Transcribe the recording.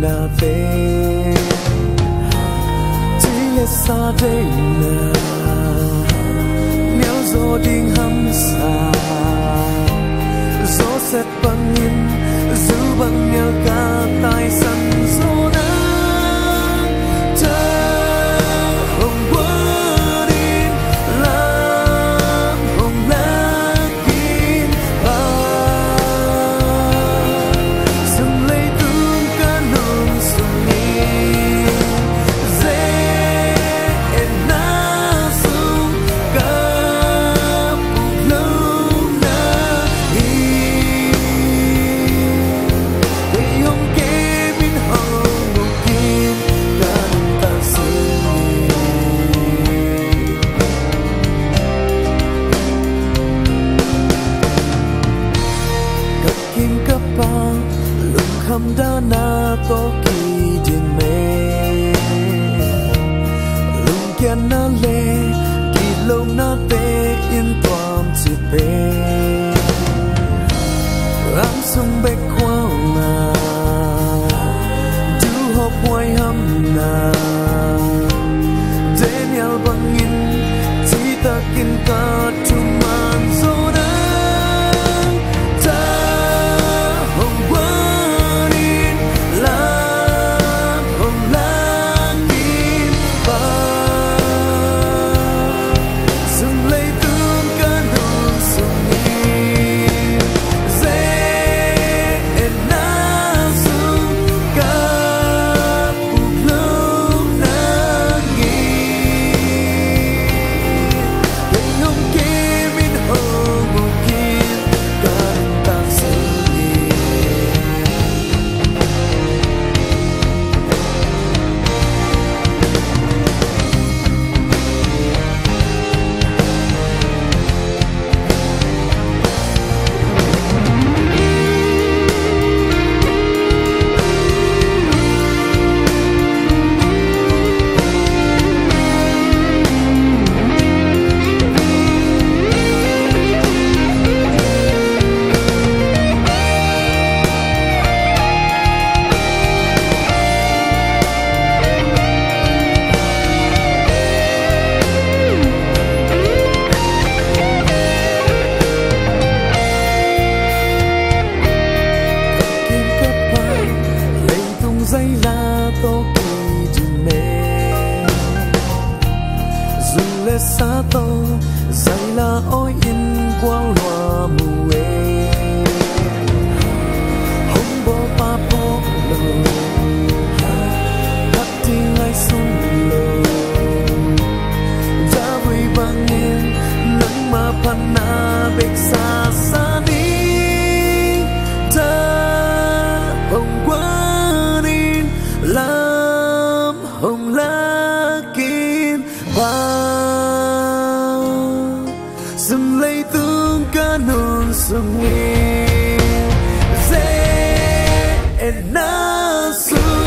la về chỉ là xa đây là nếu gió đình hâm xa, gió sẽ bằng nhìn giữ bằng nhau cả hamdana to ki din me lung kian na le ki long na te in tuam pe ram sung be xa tô dày là ôi in quang loa dầm lấy tương ca nương sương nghi dễ na sương